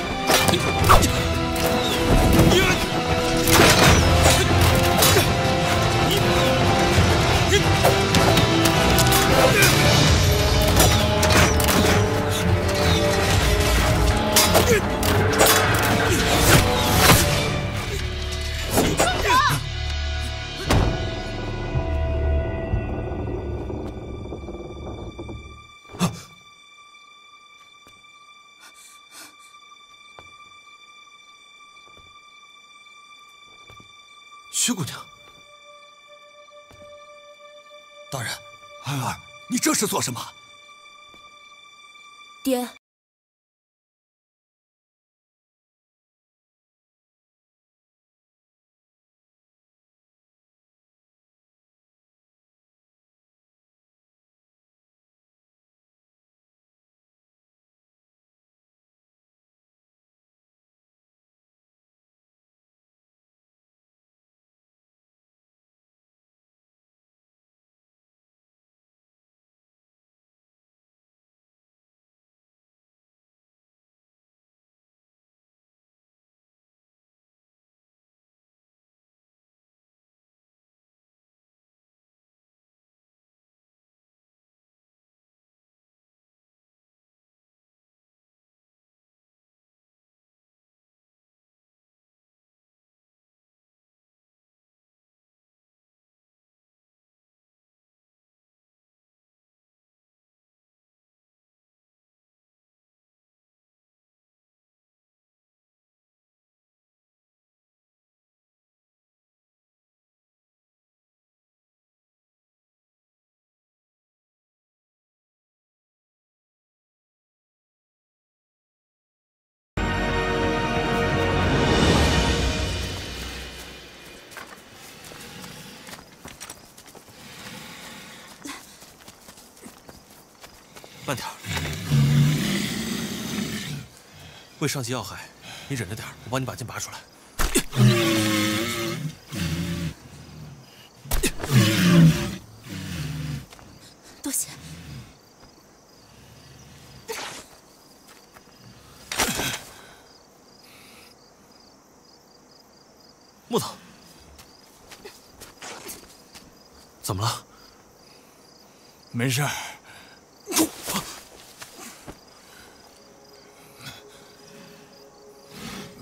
为上级要害，你忍着点，我帮你把剑拔出来。多谢。木头，怎么了？没事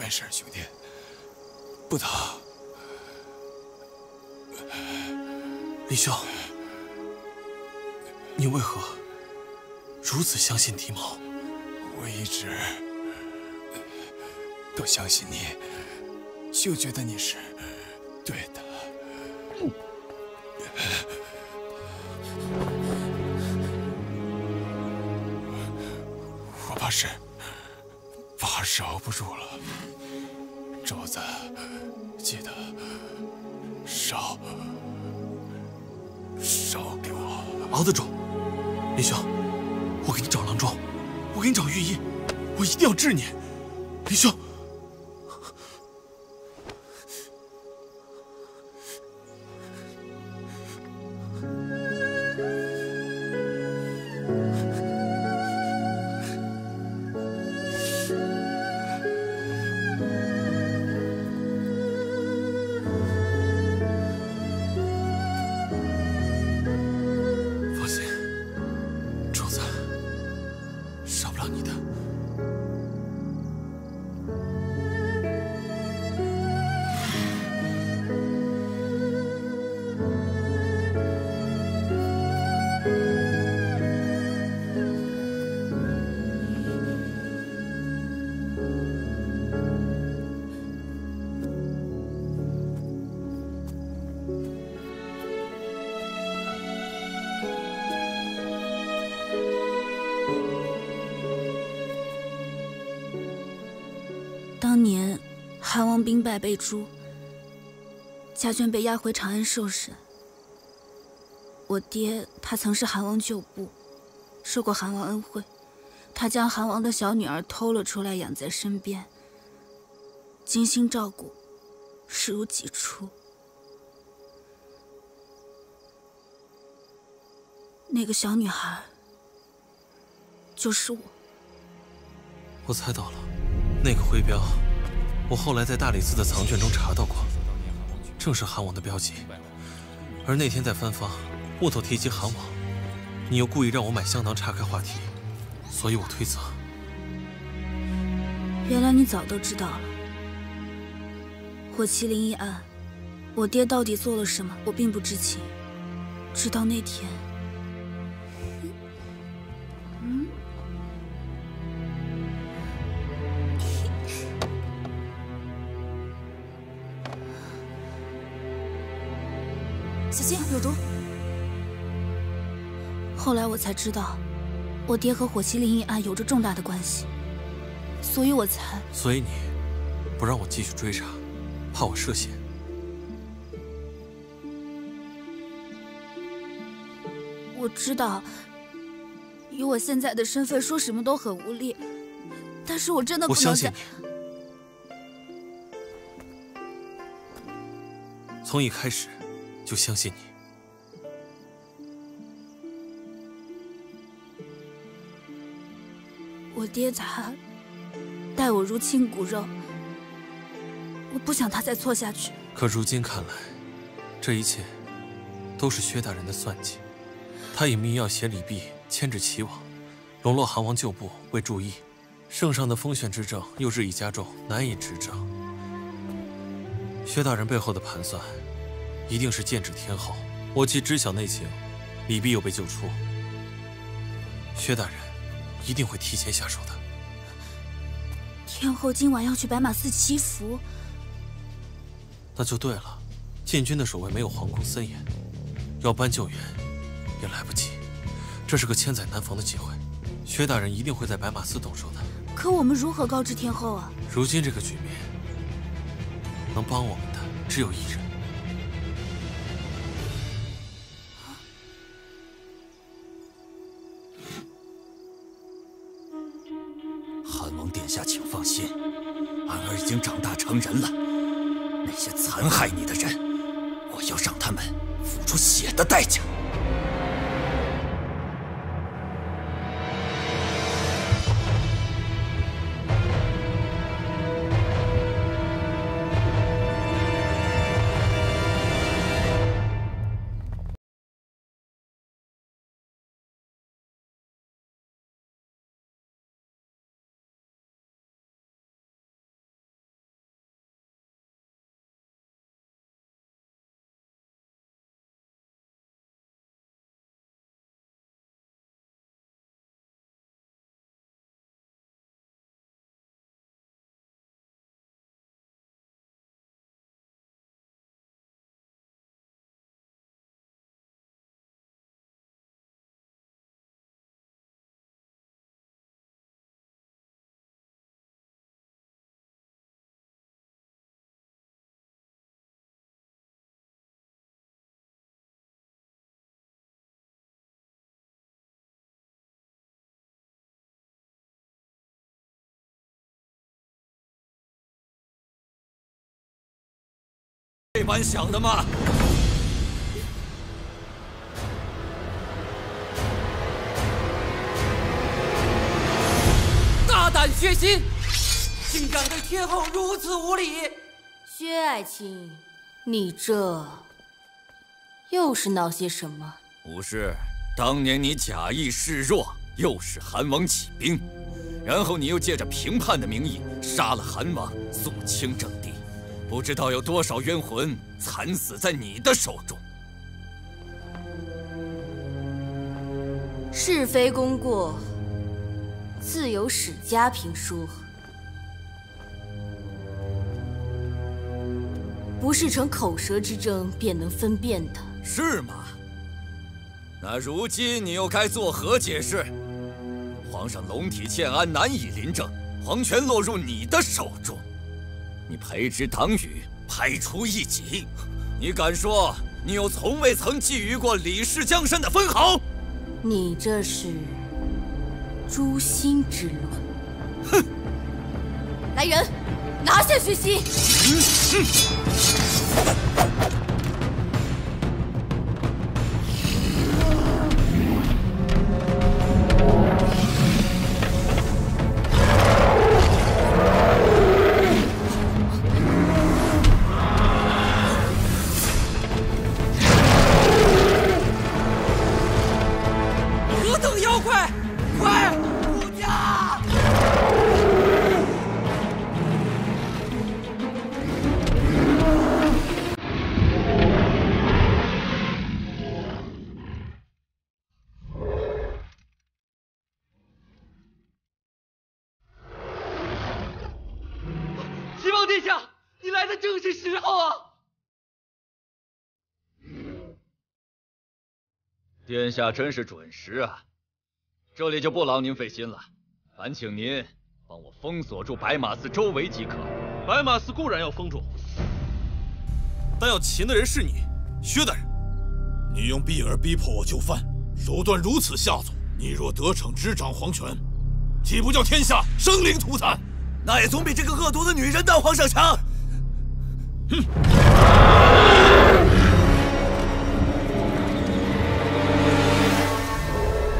没事，兄弟，不疼。李兄，你为何如此相信狄某？我一直都相信你，就觉得你是对的。我怕是怕是熬不住了。肘子，记得烧烧给我。熬得住，林兄，我给你找郎中，我给你找御医，我一定要治你，林兄。被诛，家眷被押回长安受审。我爹他曾是韩王旧部，受过韩王恩惠，他将韩王的小女儿偷了出来养在身边，精心照顾，视如己出。那个小女孩就是我。我猜到了，那个徽标我后来在大理寺的藏卷中查到过，正是韩王的标记。而那天在番方，木头提及韩王，你又故意让我买香囊岔开话题，所以我推测，原来你早都知道了。火麒麟一案，我爹到底做了什么，我并不知情。直到那天，后来我才知道，我爹和火麒麟一案有着重大的关系，所以我才……所以你不让我继续追查，怕我涉险。我知道，以我现在的身份，说什么都很无力。但是我真的不我相信你。从一开始就相信你。爹他待我如亲骨肉，我不想他再错下去。可如今看来，这一切都是薛大人的算计。他以密钥挟李泌牵制齐王，笼络韩王旧部为注意，圣上的封玄之政又日益加重，难以执政。薛大人背后的盘算，一定是剑指天后。我既知晓内情，李泌又被救出，薛大人一定会提前下手的。天后今晚要去白马寺祈福，那就对了。禁军的守卫没有皇宫森严，要搬救援也来不及。这是个千载难逢的机会，薛大人一定会在白马寺动手的。可我们如何告知天后啊？如今这个局面，能帮我们的只有一人。人了。那些残害你的人，我要让他们付出血的代价。这般想的吗？大胆血心，竟敢对天后如此无礼！薛爱卿，你这又是闹些什么？武士，当年你假意示弱，诱使韩王起兵，然后你又借着平叛的名义杀了韩王，肃清正帝，不知道有多少冤魂惨死在你的手中。是非功过，自有史家评说，不是逞口舌之争便能分辨的。是吗？那如今你又该作何解释？皇上龙体欠安，难以临政，皇权落入你的手中，你培植党羽，排除异己，你敢说你有从未曾觊觎过李氏江山的分毫？你这是诛心之论。哼！来人，拿下薛西！殿正是时候啊！殿下真是准时啊！这里就不劳您费心了，烦请您帮我封锁住白马寺周围即可。白马寺固然要封住，但要擒的人是你，薛大人。你用碧儿逼迫我就范，手段如此下作，你若得逞执掌皇权，岂不叫天下生灵涂炭？那也总比这个恶毒的女人当皇上强。哼！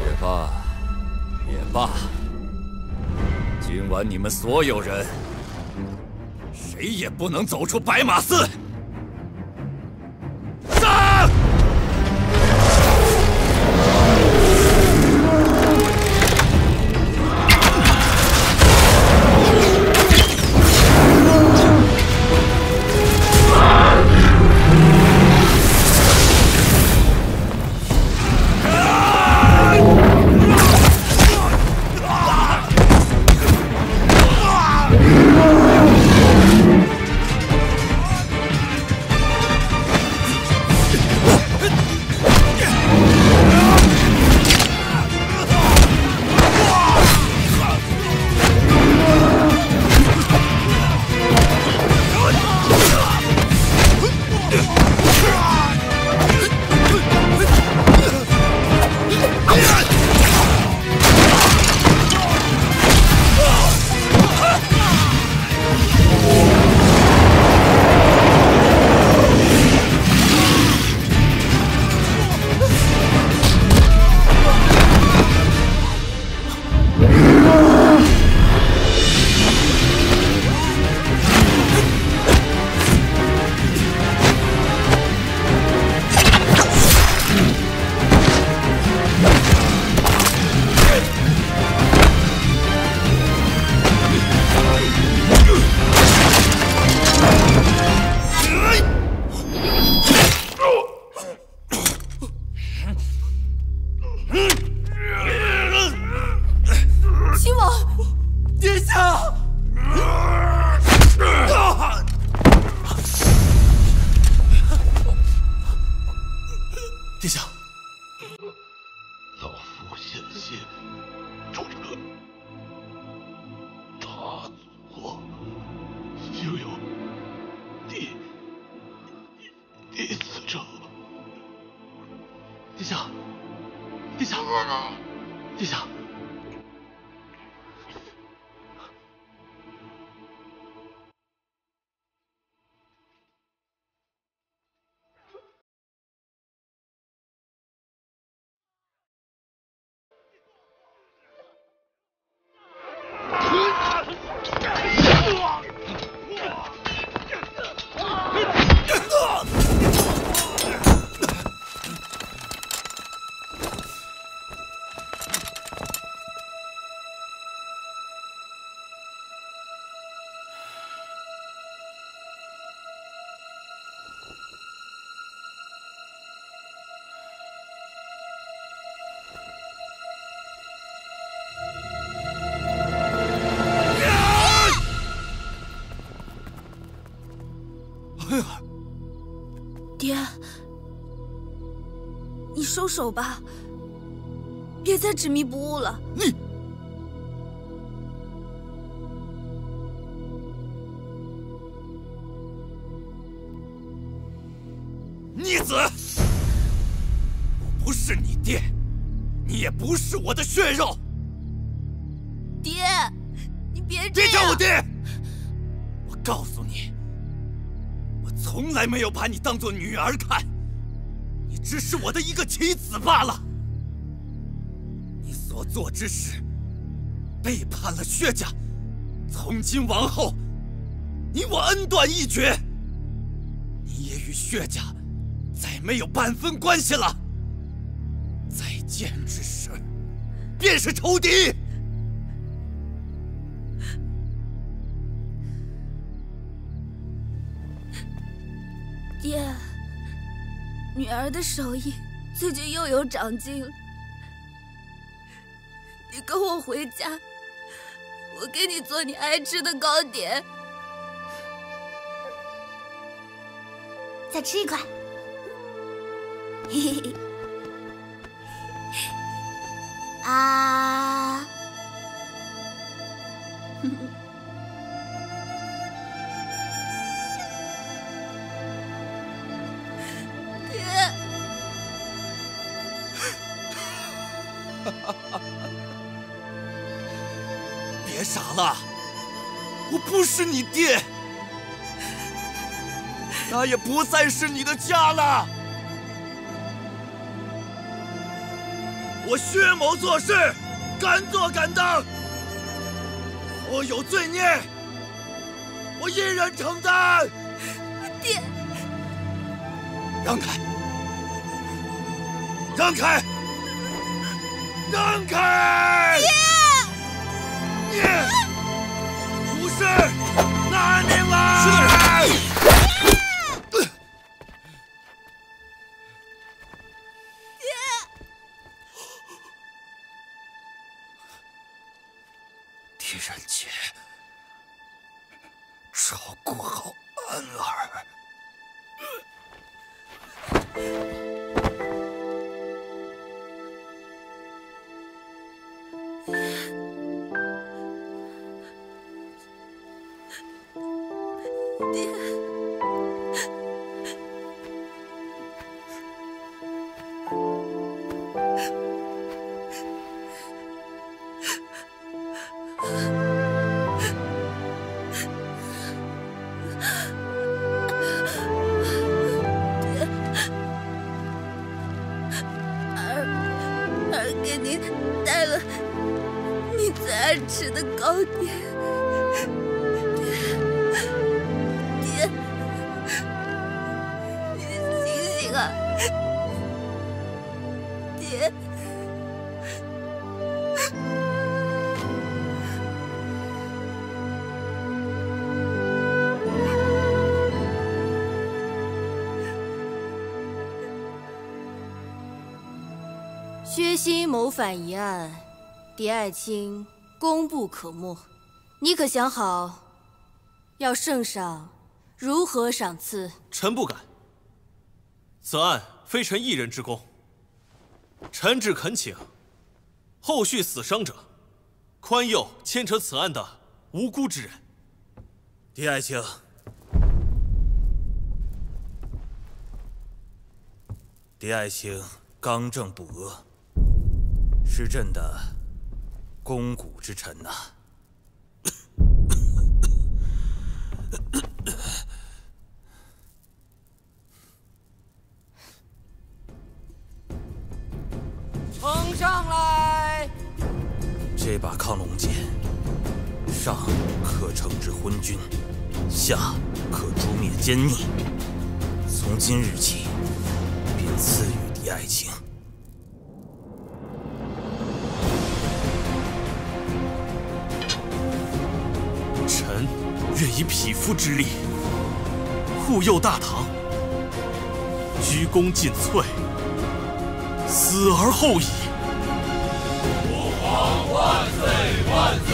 也罢，也罢。今晚你们所有人，谁也不能走出白马寺。殿下，殿下。手吧，别再执迷不悟了。你，逆子！我不是你爹，你也不是我的血肉。爹，你别这别！叫我爹！我告诉你，我从来没有把你当做女儿看，你只是我的一个棋子罢了。你所做之事，背叛了薛家，从今往后，你我恩断义绝。你也与薛家再没有半分关系了。再见之时，便是仇敌。儿的手艺，最近又有长进了。你跟我回家，我给你做你爱吃的糕点。再吃一块，嘿嘿嘿，啊！别傻了，我不是你爹，那也不再是你的家了。我薛某做事，敢做敢当，所有罪孽，我一人承担。爹，让开，让开，让开！爹，你，无事，拿命来！狄谋反一案，狄爱卿功不可没。你可想好，要圣上如何赏赐？臣不敢。此案非臣一人之功，臣只恳请后续死伤者宽宥牵扯此案的无辜之人。狄爱卿，狄爱卿刚正不阿，是朕的肱骨之臣呐、呈上来！这把亢龙剑，上可惩治昏君，下可诛灭奸逆。从今日起，便赐予敌爱卿。以匹夫之力护佑大唐，鞠躬尽瘁，死而后已。吾皇万岁万岁